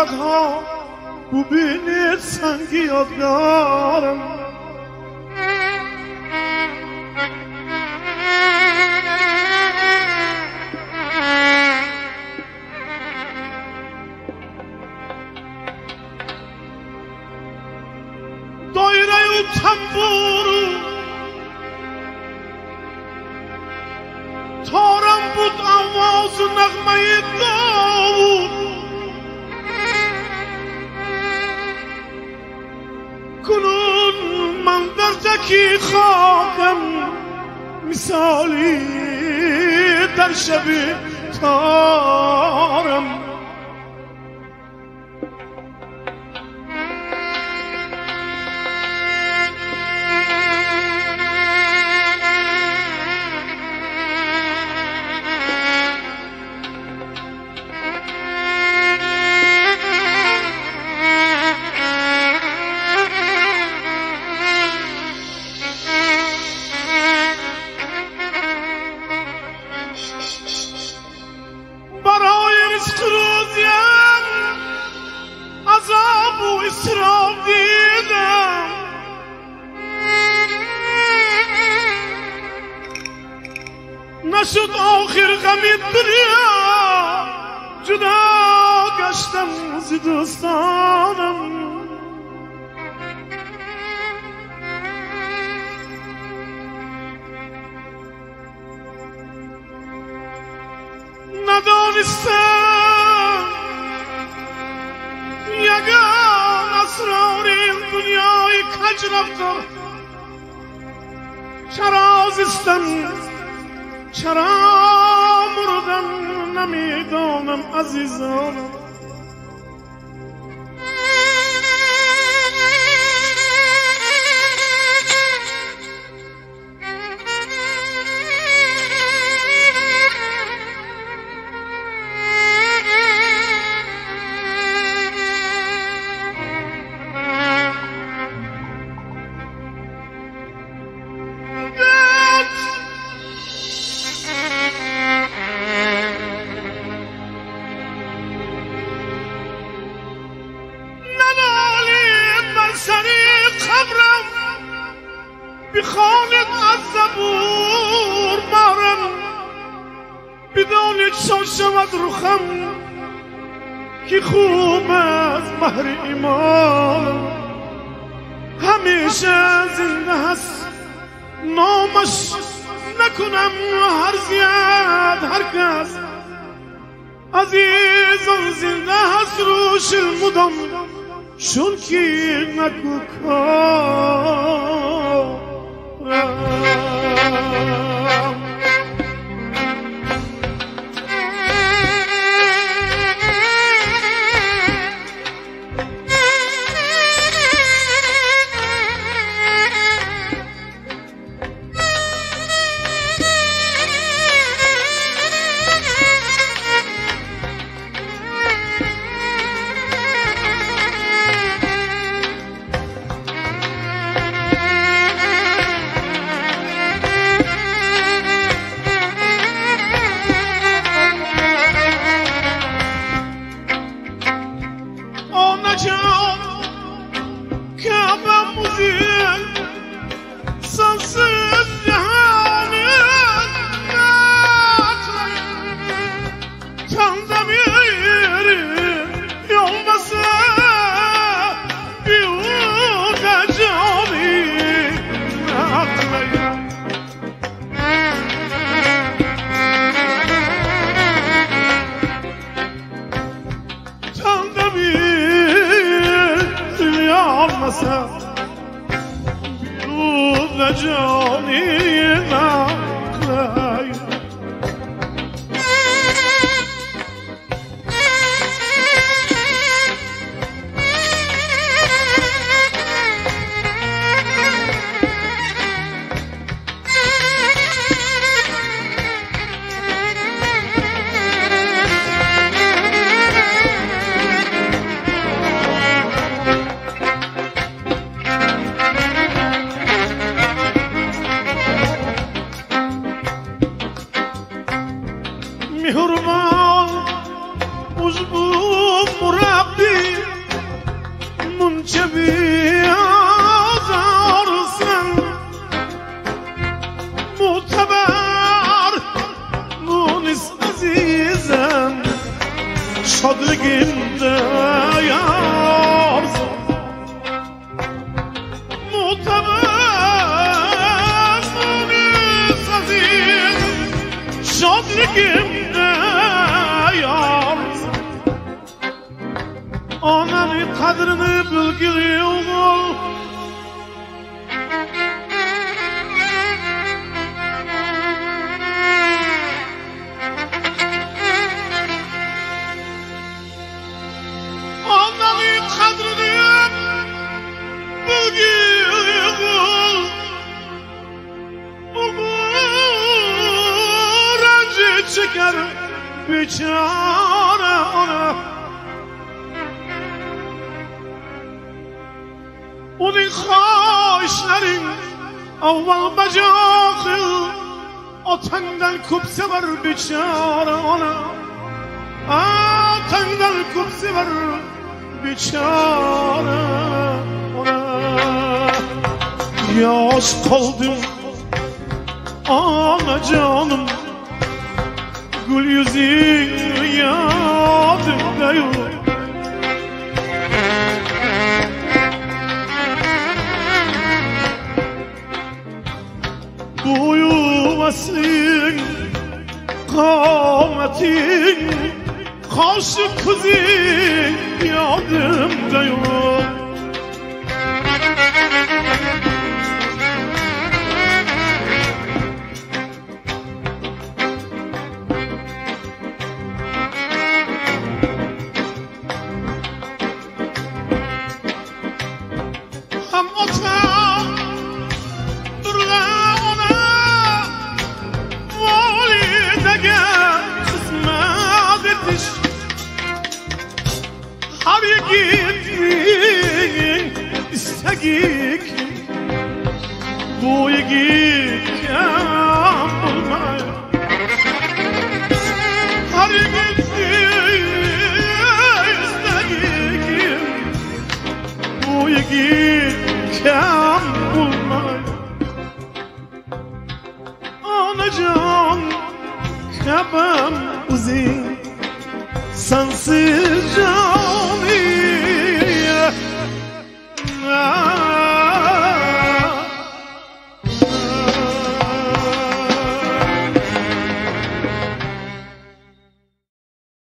ها ببینید سنگی یادگارم دایره و تنبورو تارم بود آواز و نغمه داوود کنون من در تکی خاکم مثالی در شب تارم. iskruzjem azabu israfilem نشد آخر غم دنیا جدا گشتم از دوستانم ندانستم یگان اسرار این دنیای کج رفتم چرا زستم چرا مردم نمی‌دانم عزیزانم بخواند از زبور بارم بدانید چون شود رخم که خوب از مهر ایمان. همیشه زنده هست نامش نکنم هر زیاد هر کس. عزیز زنده هست روش المدام شون کی نکو کارم kadrini bilgiliyor Ananın kadrini bilgiliyor Umur acı çeker biçare ona Onun kaşların avval bacakı Otandan kupse var biçare ona. Otandan kupse var biçare ona. Yaş kaldım ana canım Gül yüzün yadımda aslın Kametin Karşı kızın yadımda yok gittin İstegik Bu yigit Yapılmaya Har gittin İstegik bu yigit kam bulmay Anacan kabam uzun Sensiz